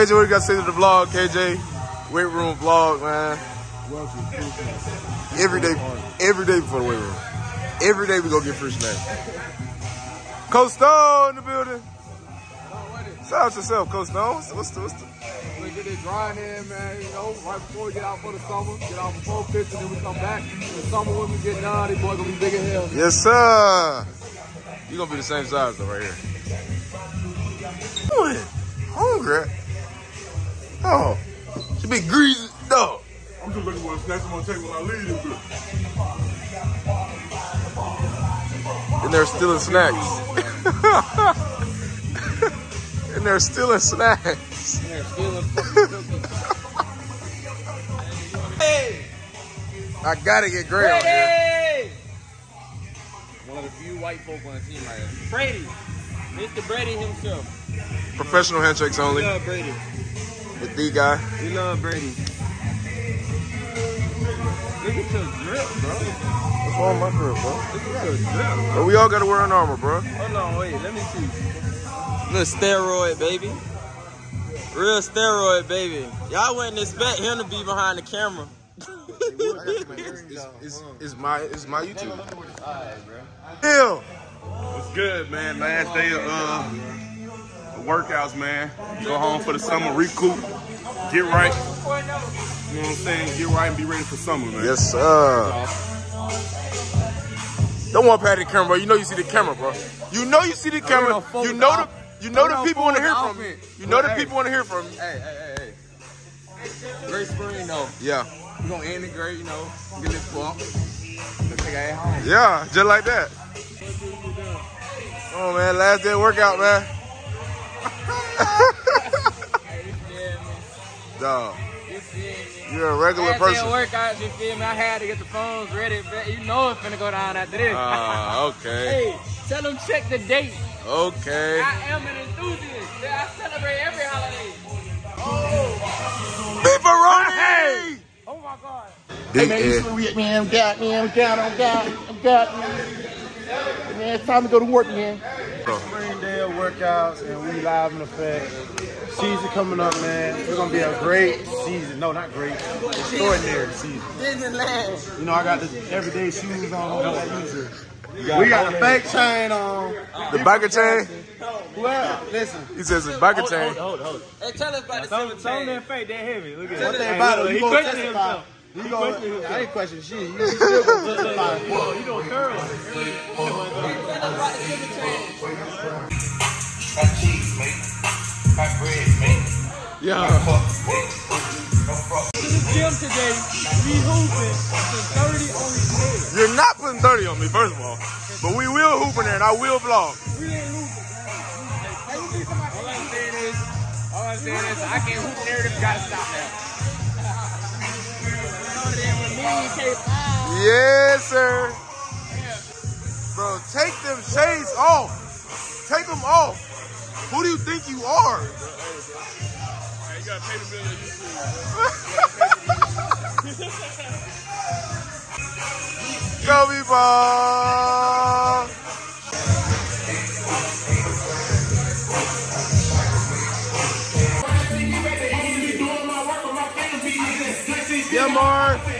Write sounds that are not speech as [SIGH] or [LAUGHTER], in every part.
KJ, what you got to say to the vlog, KJ? Weight room vlog, man. Welcome, Every day, every day before the weight room. Every day we go get fruit snacks. Coach Stone in the building. Shout out yourself, Coach Stone. What's, what's the, what's the, We get it drying in, man. You know, right before we get out for the summer, get out for four pitches, then we come back. In the summer when we get done, these boys gonna be big as hell. yes, sir. You gonna be the same size though, right here. What? Hungry? Oh, she be greasy. No. I'm just looking for the snacks I'm gonna take when I leave this bitch. And they're stealing snacks. [LAUGHS] and they're stealing snacks. They're stealing [LAUGHS] fucking hey! I gotta get Gray on here. Brady! One of the few white folk on the team right here. Brady. Mr. Brady himself. Professional handshakes only. love Brady. The D guy. We love Brady. Look at your drip, bro. What's wrong with my grip, bro? Look at your drip. But we all gotta wear an armor, bro. Hold on, wait, let me see. Little steroid, baby. Real steroid, baby. Y'all wouldn't expect him to be behind the camera. [LAUGHS] It's, it's, it's my it's my YouTube. Hill. What's good, man? Last day of uh, workouts, man. Go home for the summer, recoup, get right. You know what I'm saying? Get right and be ready for summer, man. Yes, sir. Don't want to pat the camera, bro. You know you see the camera, bro. You know you see the camera. You know the you know the people want to hear from you. You know the people want to hear from you. Hey, hey, hey, hey. Great spring, though. Yeah. We gonna end it great, you know. Get this bump. Let's take our home. Yeah, just like that. Oh man, last day workout, man. [LAUGHS] Dog, you're a regular person. workouts, you feel me? I had to get the phones ready. but You know it's gonna go down after this. Ah, okay, hey, tell them check the date. okay. I am an enthusiast. I celebrate every holiday. Oh, Beefaroni! oh my God. Big Man, you Ed. see we man, I'm got man, I'm got, I'm got, I'm got, man. Man, it's time to go to work, man. Spring day of workouts and we live in effect. Season coming up, man. It's gonna be a great season. No, not great. Extraordinary season. Disneyland. You know, I got the everyday shoes on. Like I usually. We got the fake chain on. The biker chain? Well, listen. He says it's biker chain. Hey, tell us about the Some, silver some of chain. that fake, that heavy. Look at One that. thing about it, he you gonna questioned himself. You He gonna, questioned himself. I ain't question shit. You, you still gonna testify. You don't curl. Tell us about the silver chain. Yeah. To the gym today, we hooping. Put 30 on his. You're not putting 30 on me, first of all. But we will hoop in there and I will vlog. We ain't hooping. Hey, you see somebody? All I'm saying is, all I'm saying is, I can't hoop narrative. Gotta stop now. Yes, sir. Bro, take them shades off. Take them off. Who do you think you are? You gotta pay the bill on YouTube. Kobe ball. Yeah, Mark.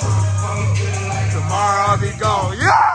Tomorrow I'll be gone. Yeah.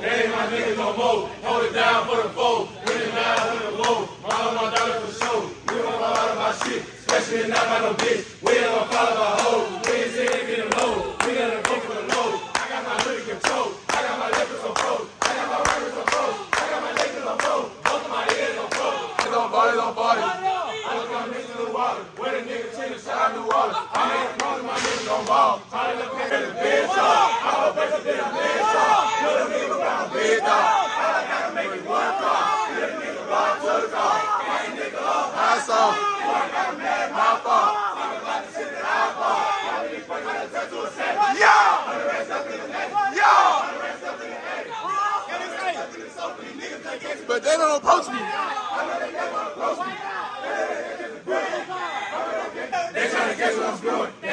hey, my niggas no more. Hold it down for the foe. Win down, win it low. Mile my dollar for show. We don't follow my shit, especially not by no bitch. We don't follow my hoes. But they don't approach me. They trying to guess what I'm doing.